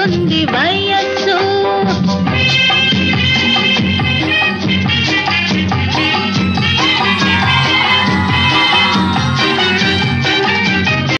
தொந்தி வை